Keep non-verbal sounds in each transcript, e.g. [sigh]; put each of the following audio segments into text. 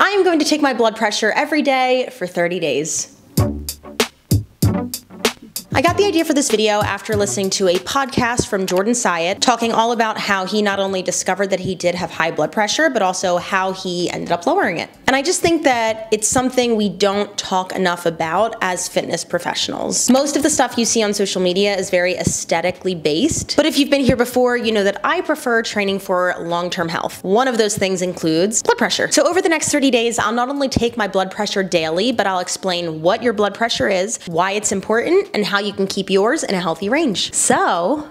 I am going to take my blood pressure every day for 30 days. I got the idea for this video after listening to a podcast from Jordan Syatt talking all about how he not only discovered that he did have high blood pressure, but also how he ended up lowering it. And I just think that it's something we don't talk enough about as fitness professionals. Most of the stuff you see on social media is very aesthetically based, but if you've been here before, you know that I prefer training for long-term health. One of those things includes blood pressure. So over the next 30 days, I'll not only take my blood pressure daily, but I'll explain what your blood pressure is, why it's important, and how you can keep yours in a healthy range. So,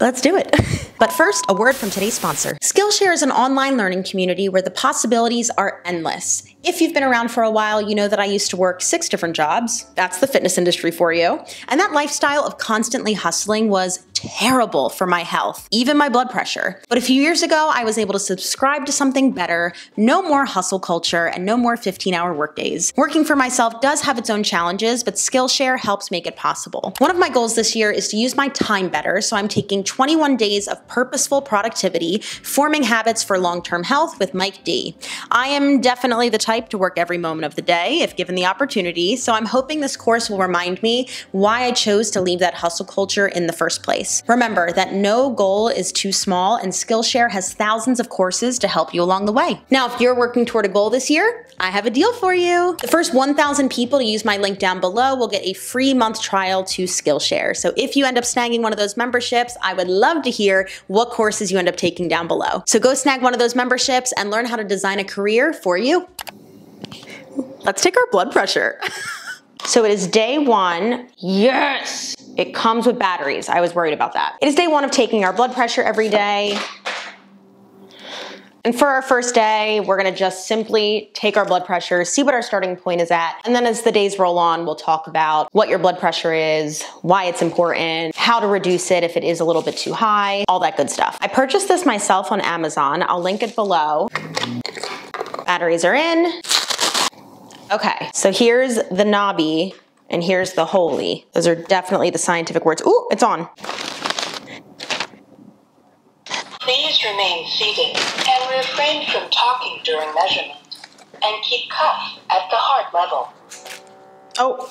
let's do it. [laughs] but first, a word from today's sponsor. Skillshare is an online learning community where the possibilities are endless. If you've been around for a while, you know that I used to work six different jobs. That's the fitness industry for you. And that lifestyle of constantly hustling was terrible for my health, even my blood pressure. But a few years ago, I was able to subscribe to something better, no more hustle culture, and no more 15 hour workdays. Working for myself does have its own challenges, but Skillshare helps make it possible. One of my goals this year is to use my time better, so I'm taking 21 days of purposeful productivity, forming habits for long term health with Mike D. I am definitely the type to work every moment of the day if given the opportunity, so I'm hoping this course will remind me why I chose to leave that hustle culture in the first place. Remember that no goal is too small and Skillshare has thousands of courses to help you along the way. Now, if you're working toward a goal this year, I have a deal for you. The first 1,000 people to use my link down below will get a free month trial to Skillshare. So if you end up snagging one of those memberships, I would love to hear what courses you end up taking down below. So go snag one of those memberships and learn how to design a career for you. Let's take our blood pressure. [laughs] so it is day one. Yes! It comes with batteries. I was worried about that. It is day one of taking our blood pressure every day. And for our first day, we're gonna just simply take our blood pressure, see what our starting point is at, and then as the days roll on, we'll talk about what your blood pressure is, why it's important, how to reduce it if it is a little bit too high, all that good stuff. I purchased this myself on Amazon. I'll link it below. Batteries are in. Okay, so here's the knobby and here's the holy. Those are definitely the scientific words. Ooh, it's on. Please remain seated and refrain from talking during measurement. And keep cuff at the heart level. Oh.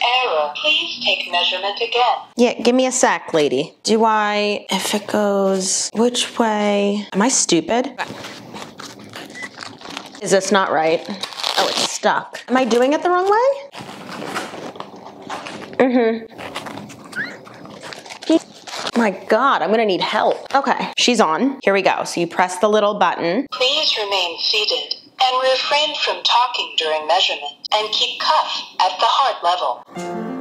Error. Please take measurement again. Yeah, give me a sec, lady. Do I, if it goes, which way? Am I stupid? Is this not right? Oh, it's stuck. Am I doing it the wrong way? Mm-hmm. My God, I'm gonna need help. Okay, she's on. Here we go. So you press the little button. Please remain seated and refrain from talking during measurement and keep cuff at the heart level.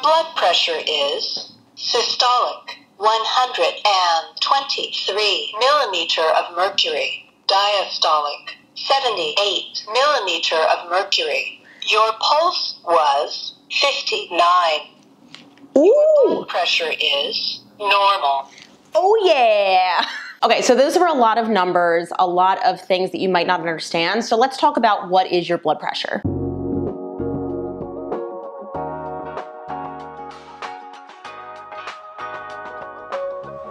Your blood pressure is systolic 123 millimeter of mercury, diastolic 78 millimeter of mercury. Your pulse was 59. Ooh. Your blood pressure is normal. Oh yeah. [laughs] Okay, so those were a lot of numbers, a lot of things that you might not understand. So let's talk about what is your blood pressure.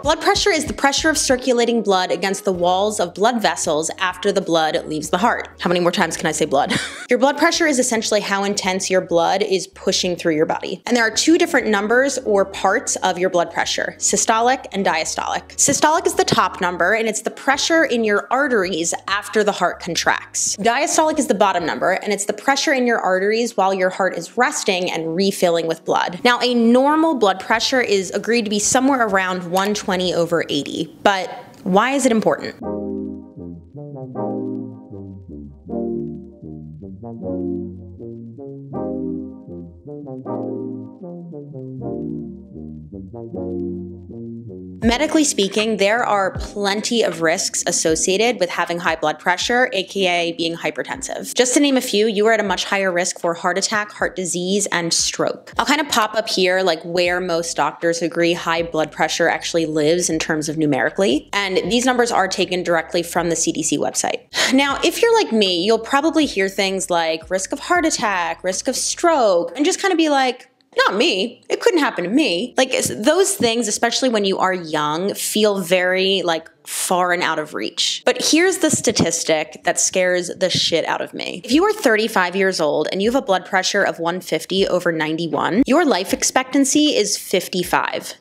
Blood pressure is the pressure of circulating blood against the walls of blood vessels after the blood leaves the heart. How many more times can I say blood? [laughs] your blood pressure is essentially how intense your blood is pushing through your body. And there are two different numbers or parts of your blood pressure, systolic and diastolic. Systolic is the top number and it's the pressure in your arteries after the heart contracts. Diastolic is the bottom number and it's the pressure in your arteries while your heart is resting and refilling with blood. Now, a normal blood pressure is agreed to be somewhere around 120 20 over 80. But why is it important? Medically speaking, there are plenty of risks associated with having high blood pressure, aka being hypertensive. Just to name a few, you are at a much higher risk for heart attack, heart disease, and stroke. I'll kind of pop up here like where most doctors agree high blood pressure actually lives in terms of numerically. And these numbers are taken directly from the CDC website. Now, if you're like me, you'll probably hear things like risk of heart attack, risk of stroke, and just kind of be like, not me. It couldn't happen to me. Like those things, especially when you are young, feel very like far and out of reach. But here's the statistic that scares the shit out of me. If you are 35 years old and you have a blood pressure of 150 over 91, your life expectancy is 55.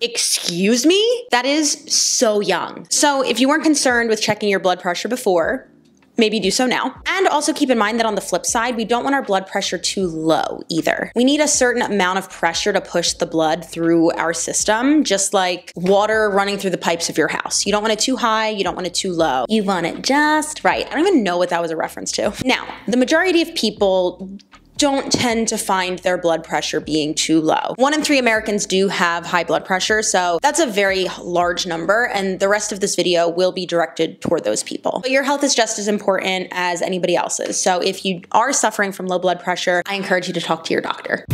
Excuse me? That is so young. So, if you weren't concerned with checking your blood pressure before, maybe do so now. And also keep in mind that on the flip side, we don't want our blood pressure too low either. We need a certain amount of pressure to push the blood through our system, just like water running through the pipes of your house. You don't want it too high, you don't want it too low. You want it just right. I don't even know what that was a reference to. Now, the majority of people don't tend to find their blood pressure being too low. One in three Americans do have high blood pressure, so that's a very large number, and the rest of this video will be directed toward those people. But your health is just as important as anybody else's, so if you are suffering from low blood pressure, I encourage you to talk to your doctor.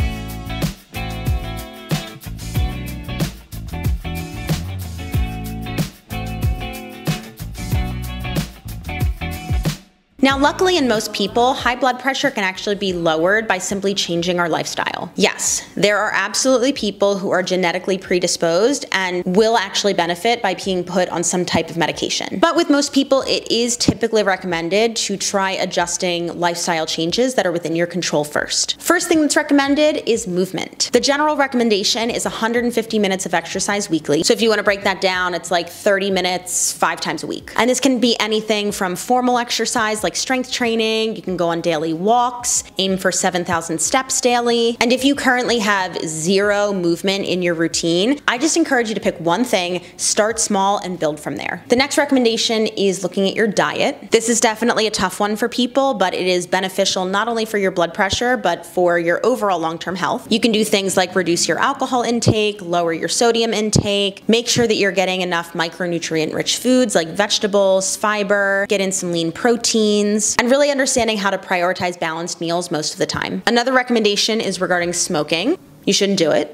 Now, luckily, in most people, high blood pressure can actually be lowered by simply changing our lifestyle. Yes, there are absolutely people who are genetically predisposed and will actually benefit by being put on some type of medication. But with most people, it is typically recommended to try adjusting lifestyle changes that are within your control first. First thing that's recommended is movement. The general recommendation is 150 minutes of exercise weekly. So if you want to break that down, it's like 30 minutes five times a week. And this can be anything from formal exercise like like strength training, you can go on daily walks, aim for 7,000 steps daily. And if you currently have zero movement in your routine, I just encourage you to pick one thing, start small, and build from there. The next recommendation is looking at your diet. This is definitely a tough one for people, but it is beneficial not only for your blood pressure, but for your overall long term health. You can do things like reduce your alcohol intake, lower your sodium intake, make sure that you're getting enough micronutrient rich foods like vegetables, fiber, get in some lean protein and really understanding how to prioritize balanced meals most of the time. Another recommendation is regarding smoking. You shouldn't do it.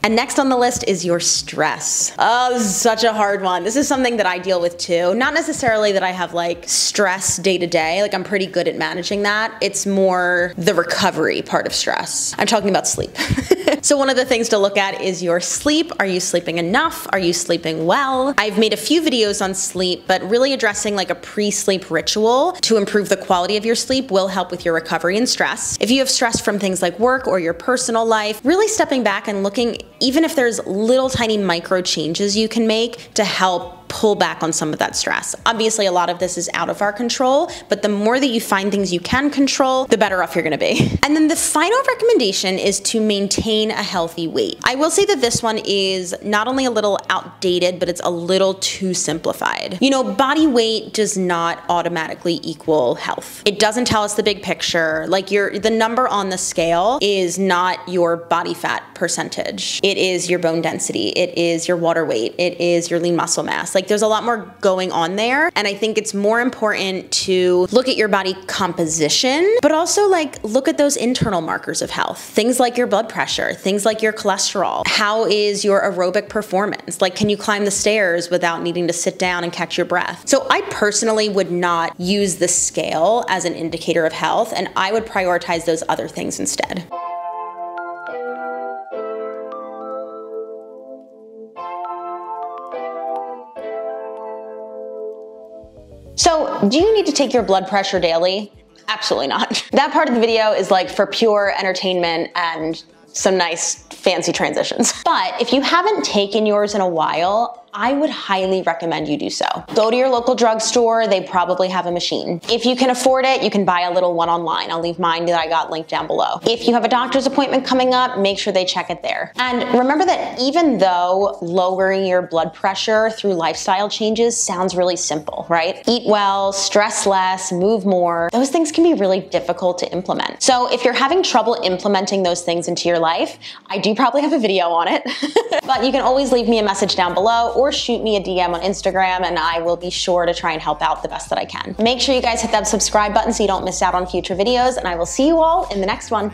[laughs] and next on the list is your stress. Oh, this is such a hard one. This is something that I deal with too. Not necessarily that I have like stress day to day, like I'm pretty good at managing that. It's more the recovery part of stress. I'm talking about sleep. [laughs] [laughs] so, one of the things to look at is your sleep. Are you sleeping enough? Are you sleeping well? I've made a few videos on sleep, but really addressing like a pre sleep ritual to improve the quality of your sleep will help with your recovery and stress. If you have stress from things like work or your personal life, really stepping back and looking, even if there's little tiny micro changes you can make to help pull back on some of that stress. Obviously, a lot of this is out of our control, but the more that you find things you can control, the better off you're gonna be. [laughs] And then the final recommendation is to maintain a healthy weight. I will say that this one is not only a little outdated, but it's a little too simplified. You know, body weight does not automatically equal health. It doesn't tell us the big picture. Like your the number on the scale is not your body fat percentage. It is your bone density. It is your water weight. It is your lean muscle mass. Like like there's a lot more going on there. And I think it's more important to look at your body composition, but also like look at those internal markers of health. Things like your blood pressure, things like your cholesterol. How is your aerobic performance? Like, can you climb the stairs without needing to sit down and catch your breath? So I personally would not use the scale as an indicator of health, and I would prioritize those other things instead. Do you need to take your blood pressure daily? Absolutely not. [laughs] That part of the video is like for pure entertainment and some nice fancy transitions. But if you haven't taken yours in a while, I would highly recommend you do so. Go to your local drugstore, they probably have a machine. If you can afford it, you can buy a little one online. I'll leave mine that I got linked down below. If you have a doctor's appointment coming up, make sure they check it there. And remember that even though lowering your blood pressure through lifestyle changes sounds really simple, right? Eat well, stress less, move more, those things can be really difficult to implement. So if you're having trouble implementing those things into your life, I do probably have a video on it, [laughs] but you can always leave me a message down below or shoot me a DM on Instagram and I will be sure to try and help out the best that I can. Make sure you guys hit that subscribe button so you don't miss out on future videos and I will see you all in the next one.